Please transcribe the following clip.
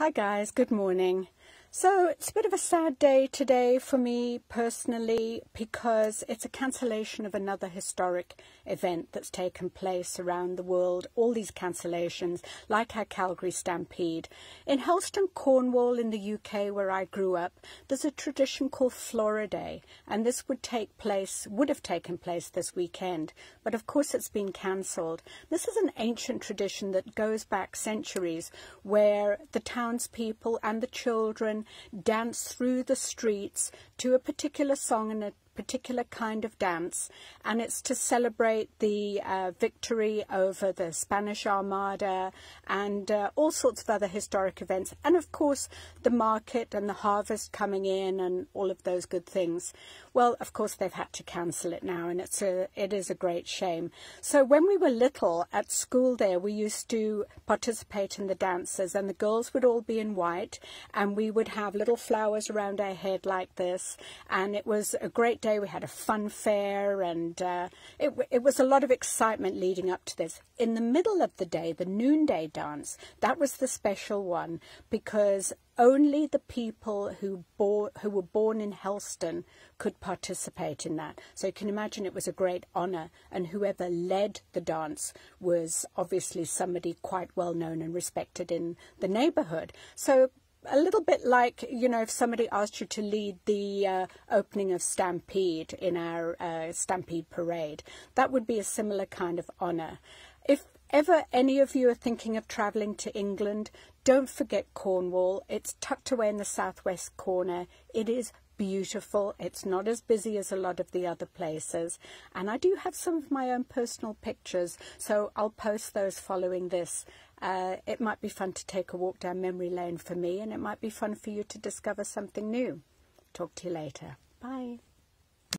Hi guys, good morning. So it's a bit of a sad day today for me personally because it's a cancellation of another historic event that's taken place around the world. All these cancellations, like our Calgary Stampede. In Helston, Cornwall, in the UK, where I grew up, there's a tradition called Flora Day, and this would take place, would have taken place this weekend, but of course it's been cancelled. This is an ancient tradition that goes back centuries, where the townspeople and the children dance through the streets to a particular song and a particular kind of dance, and it's to celebrate the uh, victory over the Spanish Armada and uh, all sorts of other historic events, and of course the market and the harvest coming in and all of those good things. Well, of course they've had to cancel it now, and it's a it is a great shame. So when we were little at school, there we used to participate in the dances, and the girls would all be in white, and we would have little flowers around our head like this, and it was a great day day. We had a fun fair, and uh, it, it was a lot of excitement leading up to this. In the middle of the day, the noonday dance, that was the special one because only the people who, bore, who were born in Helston could participate in that. So you can imagine it was a great honour, and whoever led the dance was obviously somebody quite well known and respected in the neighbourhood. So a little bit like, you know, if somebody asked you to lead the uh, opening of Stampede in our uh, Stampede parade, that would be a similar kind of honour. If ever any of you are thinking of travelling to England, don't forget Cornwall. It's tucked away in the southwest corner. It is beautiful. It's not as busy as a lot of the other places. And I do have some of my own personal pictures, so I'll post those following this. Uh, it might be fun to take a walk down memory lane for me, and it might be fun for you to discover something new. Talk to you later. Bye.